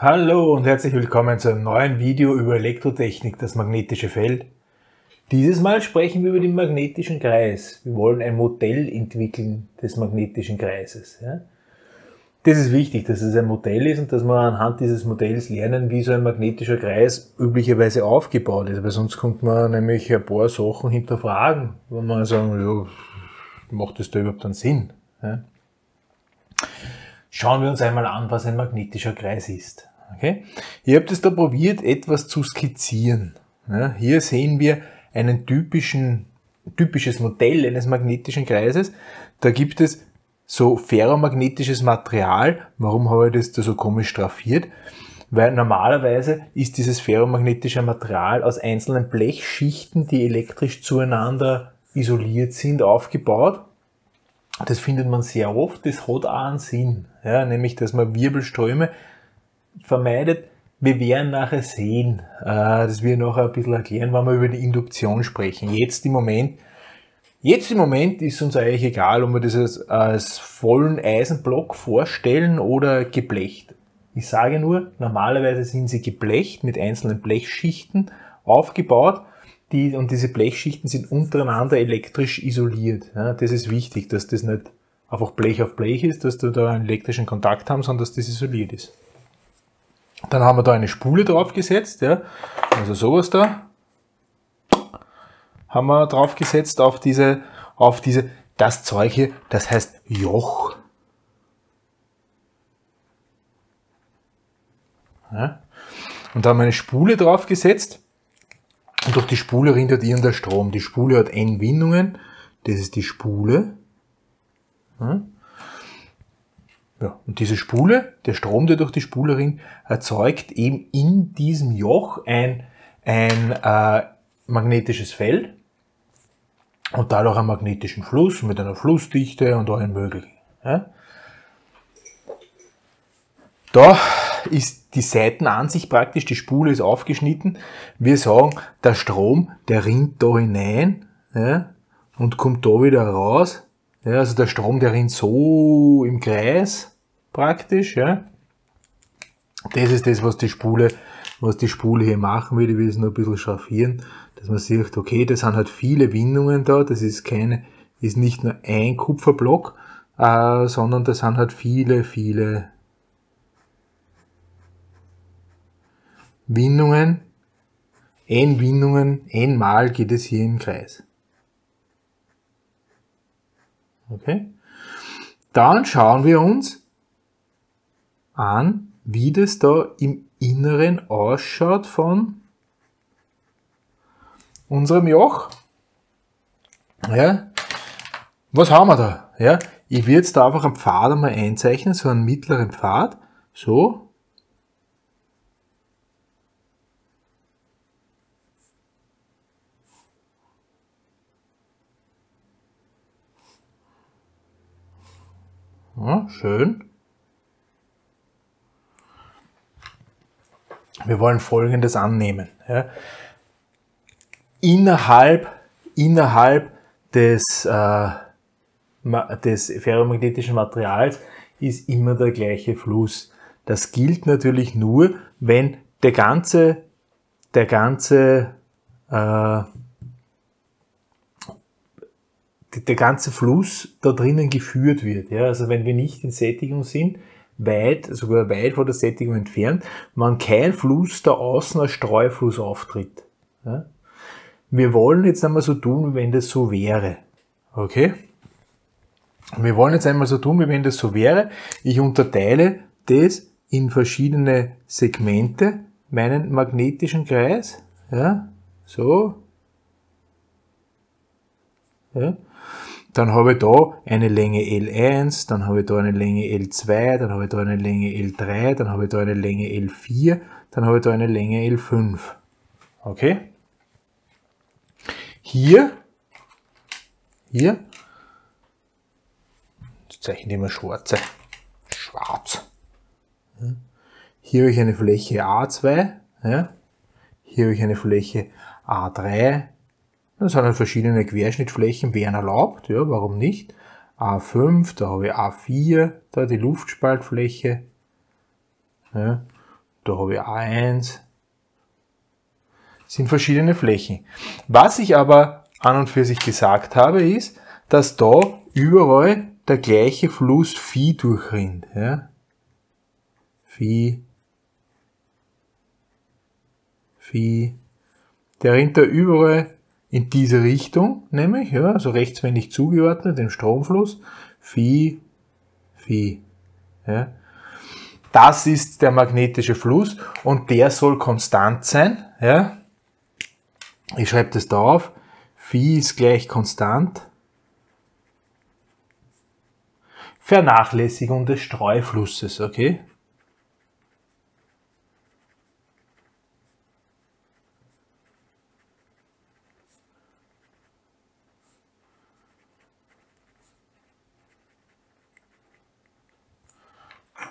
Hallo und herzlich willkommen zu einem neuen Video über Elektrotechnik, das magnetische Feld. Dieses Mal sprechen wir über den magnetischen Kreis. Wir wollen ein Modell entwickeln des magnetischen Kreises. Das ist wichtig, dass es ein Modell ist und dass wir anhand dieses Modells lernen, wie so ein magnetischer Kreis üblicherweise aufgebaut ist. Weil sonst kommt man nämlich ein paar Sachen hinterfragen, wenn man sagen, ja, macht das da überhaupt einen Sinn? Schauen wir uns einmal an, was ein magnetischer Kreis ist. Okay? Ich habe das da probiert, etwas zu skizzieren. Ja, hier sehen wir einen typischen, typisches Modell eines magnetischen Kreises. Da gibt es so ferromagnetisches Material. Warum habe ich das da so komisch straffiert? Weil normalerweise ist dieses ferromagnetische Material aus einzelnen Blechschichten, die elektrisch zueinander isoliert sind, aufgebaut. Das findet man sehr oft, das hat auch einen Sinn, ja, nämlich dass man Wirbelströme vermeidet. Wir werden nachher sehen, äh, das wir nachher ein bisschen erklären, wenn wir über die Induktion sprechen. Jetzt im Moment Jetzt im Moment ist uns eigentlich egal, ob wir das als, als vollen Eisenblock vorstellen oder geblecht. Ich sage nur, normalerweise sind sie geblecht mit einzelnen Blechschichten aufgebaut die, und diese Blechschichten sind untereinander elektrisch isoliert. Ja, das ist wichtig, dass das nicht einfach Blech auf Blech ist, dass wir da einen elektrischen Kontakt haben, sondern dass das isoliert ist. Dann haben wir da eine Spule draufgesetzt, ja, also sowas da haben wir draufgesetzt auf diese, auf diese, das Zeug hier, das heißt Joch. Ja. Und da haben wir eine Spule draufgesetzt und durch die Spule rinnt ihren der Strom. Die Spule hat N-Windungen, das ist die Spule. Ja. Ja, und diese Spule, der Strom, der durch die Spule rinnt, erzeugt eben in diesem Joch ein, ein äh, magnetisches Feld und dadurch einen magnetischen Fluss mit einer Flussdichte und allem möglichen. Ja? Da ist die Seitenansicht praktisch, die Spule ist aufgeschnitten. Wir sagen, der Strom, der rinnt da hinein ja, und kommt da wieder raus. Ja, also der Strom, der rinnt so im Kreis praktisch. Ja. Das ist das, was die Spule, was die Spule hier machen will. Ich will es nur ein bisschen schraffieren dass man sieht, okay, das sind halt viele Windungen da, das ist keine, ist nicht nur ein Kupferblock, äh, sondern das sind halt viele, viele Windungen, n Windungen, n mal geht es hier im Kreis. Okay? Dann schauen wir uns an, wie das da im Inneren ausschaut von unserem Joch. Ja, was haben wir da? Ja, ich will jetzt da einfach einen Pfad einmal einzeichnen, so einen mittleren Pfad. So. Ja, schön. Wir wollen Folgendes annehmen. Ja innerhalb, innerhalb des, äh, des ferromagnetischen Materials ist immer der gleiche Fluss. Das gilt natürlich nur, wenn der ganze, der ganze, äh, der ganze Fluss da drinnen geführt wird. Ja? Also wenn wir nicht in Sättigung sind, weit, sogar weit vor der Sättigung entfernt, man kein Fluss da außen als Streufluss auftritt. Ja? Wir wollen jetzt einmal so tun, wie wenn das so wäre. Okay? Wir wollen jetzt einmal so tun, wie wenn das so wäre. Ich unterteile das in verschiedene Segmente, meinen magnetischen Kreis. Ja, so. Ja. Dann habe ich da eine Länge L1, dann habe ich da eine Länge L2, dann habe ich da eine Länge L3, dann habe ich da eine Länge L4, dann habe ich da eine Länge L5. Okay? Hier, hier, jetzt zeichne ich mal schwarze, schwarz. Hier habe ich eine Fläche A2, ja. hier habe ich eine Fläche A3, das sind halt verschiedene Querschnittflächen, wären erlaubt, ja, warum nicht. A5, da habe ich A4, da die Luftspaltfläche. Ja. da habe ich A1, sind verschiedene Flächen. Was ich aber an und für sich gesagt habe, ist, dass da überall der gleiche Fluss Phi durchrinnt. Ja? Phi, Phi, der rinnt da überall in diese Richtung, nämlich, ja, also rechtswendig zugeordnet, den Stromfluss, Phi, Phi. Ja. Das ist der magnetische Fluss und der soll konstant sein. Ja. Ich schreibe das da auf. Phi ist gleich konstant. Vernachlässigung des Streuflusses, okay?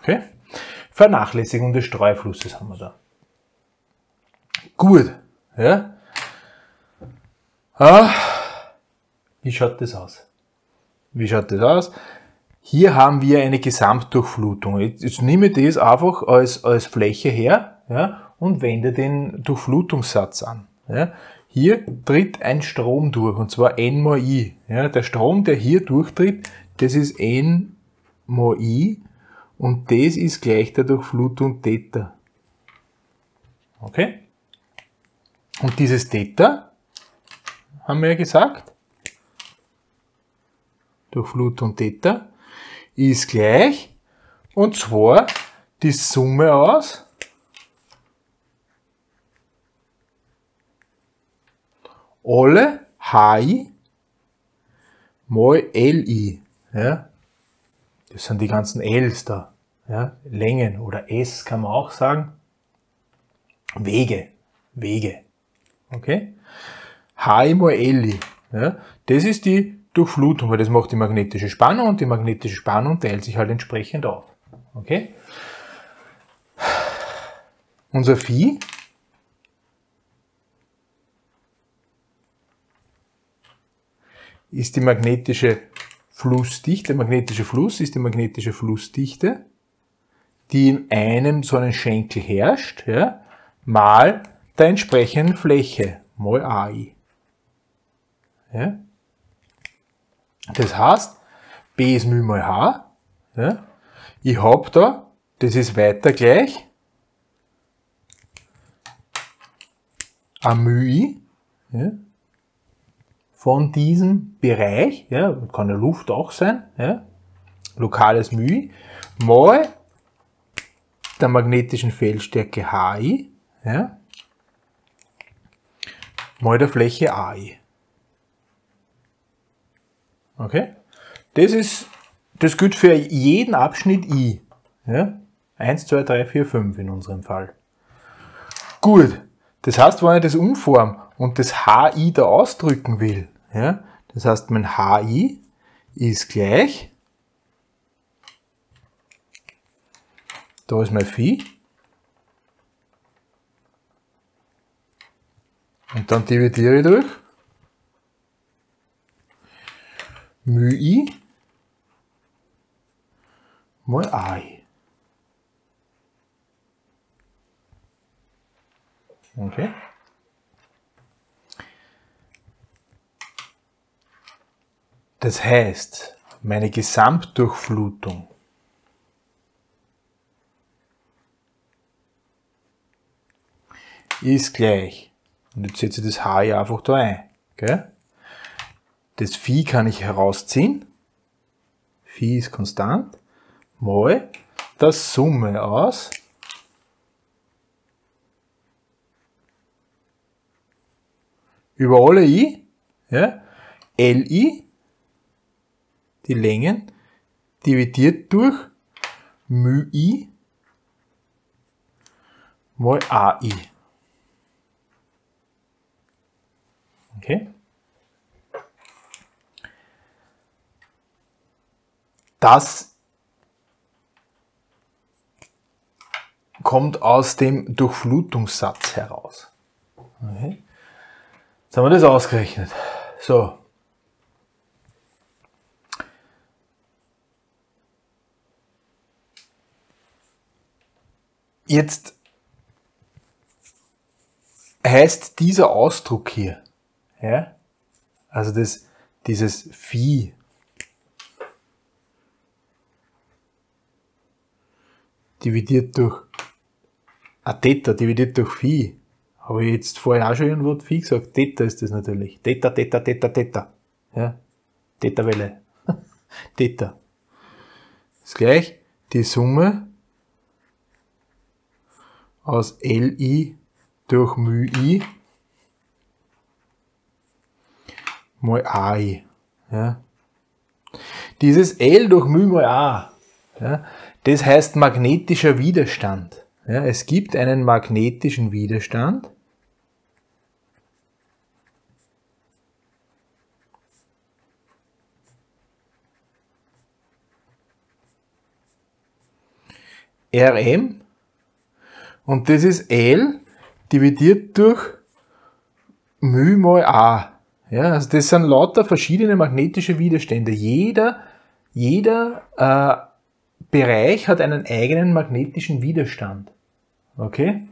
Okay? Vernachlässigung des Streuflusses haben wir da. Gut. Ja? Ah, wie schaut das aus? Wie schaut das aus? Hier haben wir eine Gesamtdurchflutung. Jetzt, jetzt nehme ich das einfach als, als Fläche her ja, und wende den Durchflutungssatz an. Ja. Hier tritt ein Strom durch, und zwar N mal I. Ja, der Strom, der hier durchtritt, das ist N mal I und das ist gleich der Durchflutung Theta. Okay? Und dieses Theta, haben wir ja gesagt, Durchflutung Theta, ist gleich, und zwar die Summe aus alle HI mal LI. Ja? Das sind die ganzen Ls da. Ja, Längen oder S kann man auch sagen. Wege. Wege. Okay? H mal L. Ja, das ist die Durchflutung, weil das macht die magnetische Spannung und die magnetische Spannung teilt sich halt entsprechend auf. Okay? Unser Phi ist die magnetische Flussdichte, magnetische Fluss ist die magnetische Flussdichte, die in einem so einen Schenkel herrscht, ja, mal der entsprechenden Fläche, mal AI. Ja. Das heißt, B ist μ mal H. Ja. Ich habe da, das ist weiter gleich, Amü ja, von diesem Bereich, ja, kann ja Luft auch sein, ja, lokales μ, mal der magnetischen Feldstärke HI, ja, mal der Fläche AI. Okay? Das ist, das gilt für jeden Abschnitt I. Ja? 1, 2, 3, 4, 5 in unserem Fall. Gut. Das heißt, wenn ich das umform und das HI da ausdrücken will, ja, das heißt, mein HI ist gleich, da ist mein Phi, und dann dividiere ich durch μi mal ai. Okay. Das heißt, meine Gesamtdurchflutung ist gleich, und jetzt setze ich das H hier einfach da ein, gell? Das Phi kann ich herausziehen, Phi ist konstant, mal das Summe aus über alle i, ja, Li die Längen dividiert durch μi mal ai. Okay? Das kommt aus dem Durchflutungssatz heraus. Okay. Jetzt haben wir das ausgerechnet. So, Jetzt heißt dieser Ausdruck hier. Ja? Also das, dieses Phi. Dividiert durch a Theta, dividiert durch Phi. Habe ich jetzt vorher auch schon irgendwo Phi gesagt? Theta ist das natürlich. Theta, Theta, Theta, Theta. Ja? Theta-Welle. Theta. ist gleich die Summe aus Li durch μi mal AI. Ja. Dieses L durch μ mal A, ja, das heißt magnetischer Widerstand. Ja, es gibt einen magnetischen Widerstand. Rm und das ist L dividiert durch μ mal A. Ja, also das sind lauter verschiedene magnetische Widerstände. Jeder, jeder äh, Bereich hat einen eigenen magnetischen Widerstand. Okay?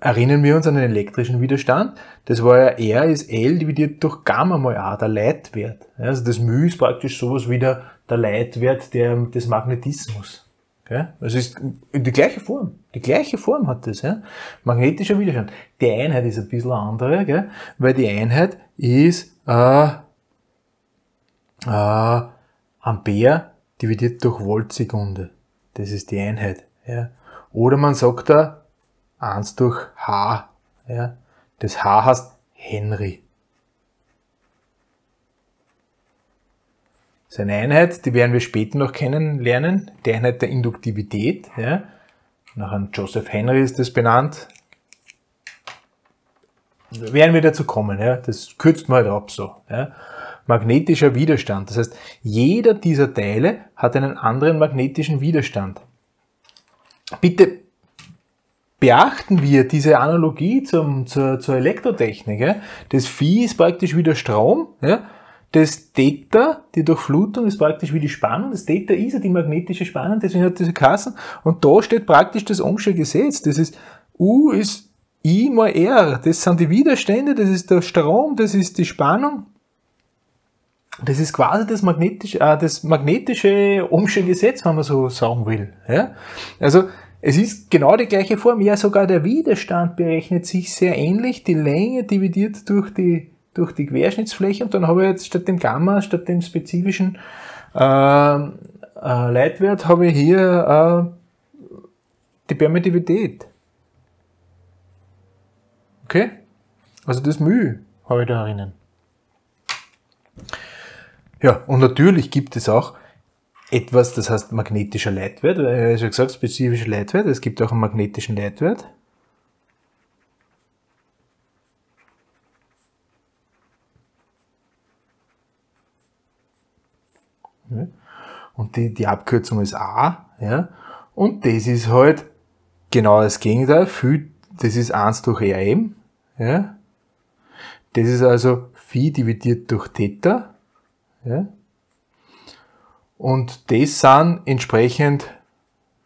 Erinnern wir uns an den elektrischen Widerstand. Das war ja R ist L dividiert durch Gamma mal A, der Leitwert. Also das μ ist praktisch sowas wie der, der Leitwert der, des Magnetismus. Okay? Es ist die gleiche Form. Die gleiche Form hat das. Ja? Magnetischer Widerstand. Die Einheit ist ein bisschen andere, gell? weil die Einheit ist äh, äh, Ampere dividiert durch Voltsekunde. Das ist die Einheit. Ja? Oder man sagt da 1 durch H. Ja? Das H heißt Henry. Das ist eine Einheit, die werden wir später noch kennenlernen, die Einheit der Induktivität. Ja. Nach einem Joseph Henry ist das benannt. Da werden wir dazu kommen, ja. das kürzt man halt ab so. Ja. Magnetischer Widerstand, das heißt, jeder dieser Teile hat einen anderen magnetischen Widerstand. Bitte beachten wir diese Analogie zum, zur, zur Elektrotechnik. Ja. Das Vieh ist praktisch wie der Strom. Ja das Theta, die Durchflutung, ist praktisch wie die Spannung. Das Theta ist ja die magnetische Spannung, deswegen hat diese Kassen. Und da steht praktisch das Ohmsche Gesetz. Das ist U ist I mal R. Das sind die Widerstände, das ist der Strom, das ist die Spannung. Das ist quasi das magnetische, äh, das magnetische Ohmsche Gesetz, wenn man so sagen will. Ja? Also, es ist genau die gleiche Form. Ja, sogar der Widerstand berechnet sich sehr ähnlich. Die Länge dividiert durch die durch die Querschnittsfläche und dann habe ich jetzt statt dem Gamma, statt dem spezifischen äh, äh, Leitwert, habe ich hier äh, die Permittivität. Okay? Also das Mühe habe ich da drinnen. Ja, und natürlich gibt es auch etwas, das heißt magnetischer Leitwert, äh, ich habe gesagt, spezifischer Leitwert, es gibt auch einen magnetischen Leitwert. Und die, die Abkürzung ist A, ja. Und das ist halt genau das Gegenteil. Das ist 1 durch Rm, ja. Das ist also Phi dividiert durch Theta, ja. Und das sind entsprechend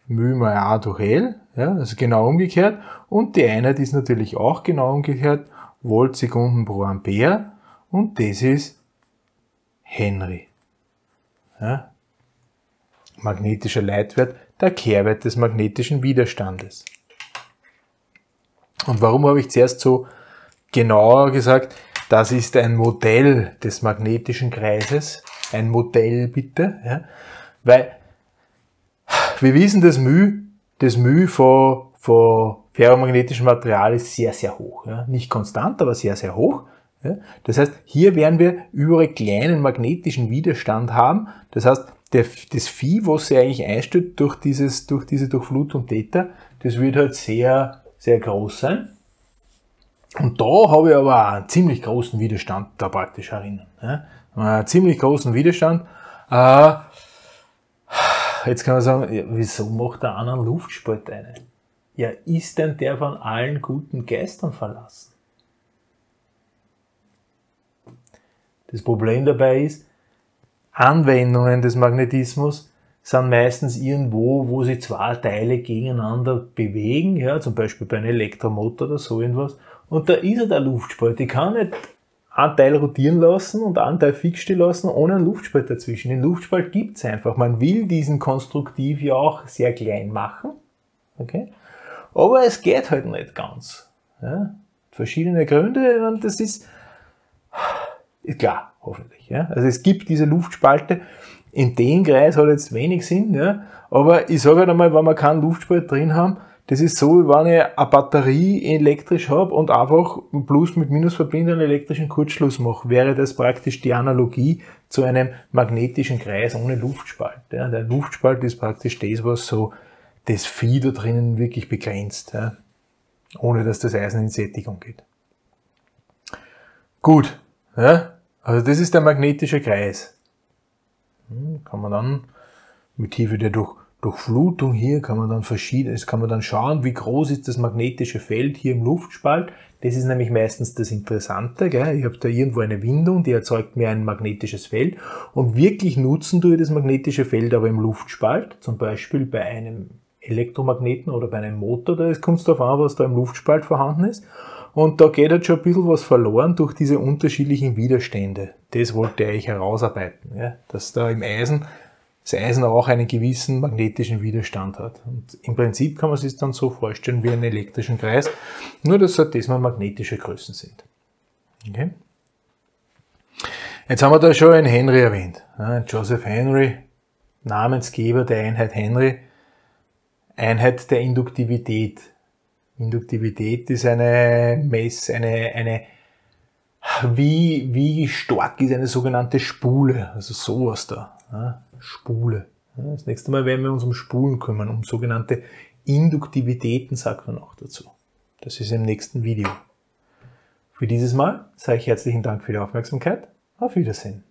μ mal A durch L, ja, also genau umgekehrt. Und die Einheit ist natürlich auch genau umgekehrt, Voltsekunden pro Ampere. Und das ist Henry ja, magnetischer Leitwert, der Kehrwert des magnetischen Widerstandes. Und warum habe ich zuerst so genauer gesagt, das ist ein Modell des magnetischen Kreises, ein Modell bitte, ja, weil wir wissen, das μ, das μ von, von ferromagnetischem Material ist sehr, sehr hoch. Ja. Nicht konstant, aber sehr, sehr hoch. Das heißt, hier werden wir über kleinen magnetischen Widerstand haben. Das heißt, der, das Vieh, was sie eigentlich einstellt durch, dieses, durch diese Durchflutung Theta, das wird halt sehr, sehr groß sein. Und da habe ich aber einen ziemlich großen Widerstand da praktisch erinnern. Ja? Einen ziemlich großen Widerstand. Äh, jetzt kann man sagen, ja, wieso macht der einen Luftspalt eine? Ja, ist denn der von allen guten Geistern verlassen? Das Problem dabei ist, Anwendungen des Magnetismus sind meistens irgendwo, wo sich zwei Teile gegeneinander bewegen, ja, zum Beispiel bei einem Elektromotor oder so irgendwas. Und da ist ja der Luftspalt. Ich kann nicht einen Teil rotieren lassen und einen Teil fix stehen lassen, ohne einen Luftspalt dazwischen. Den Luftspalt gibt's einfach. Man will diesen konstruktiv ja auch sehr klein machen. Okay? Aber es geht halt nicht ganz. Ja? Verschiedene Gründe das ist klar, hoffentlich. Ja? Also es gibt diese Luftspalte. In dem Kreis hat jetzt wenig Sinn, ja? aber ich sage halt einmal, wenn wir keinen Luftspalt drin haben, das ist so, wie wenn ich eine Batterie elektrisch habe und einfach Plus mit Minus verbinde einen elektrischen Kurzschluss mache, wäre das praktisch die Analogie zu einem magnetischen Kreis ohne Luftspalt. Ja, der Luftspalt ist praktisch das, was so das Vieh da drinnen wirklich begrenzt, ja, ohne dass das Eisen in Sättigung geht. Gut, ja, also das ist der magnetische Kreis. Hm, kann man dann mit Hilfe der durch Durchflutung hier kann man dann verschiedenes, kann man dann schauen, wie groß ist das magnetische Feld hier im Luftspalt. Das ist nämlich meistens das Interessante. Gell? Ich habe da irgendwo eine Windung, die erzeugt mir ein magnetisches Feld. Und wirklich nutzen tue ich das magnetische Feld aber im Luftspalt, zum Beispiel bei einem Elektromagneten oder bei einem Motor, da kommt es darauf an, was da im Luftspalt vorhanden ist. Und da geht halt schon ein bisschen was verloren durch diese unterschiedlichen Widerstände. Das wollte ich herausarbeiten, ja? dass da im Eisen das Eisen auch einen gewissen magnetischen Widerstand hat. Und im Prinzip kann man sich dann so vorstellen wie einen elektrischen Kreis, nur dass halt diesmal magnetische Größen sind. Okay? Jetzt haben wir da schon einen Henry erwähnt. Joseph Henry, Namensgeber der Einheit Henry, Einheit der Induktivität. Induktivität ist eine Mess, eine, eine, wie, wie stark ist eine sogenannte Spule, also sowas da. Spule. Das nächste Mal werden wir uns um Spulen kümmern, um sogenannte Induktivitäten, sagt man auch dazu. Das ist im nächsten Video. Für dieses Mal sage ich herzlichen Dank für die Aufmerksamkeit. Auf Wiedersehen.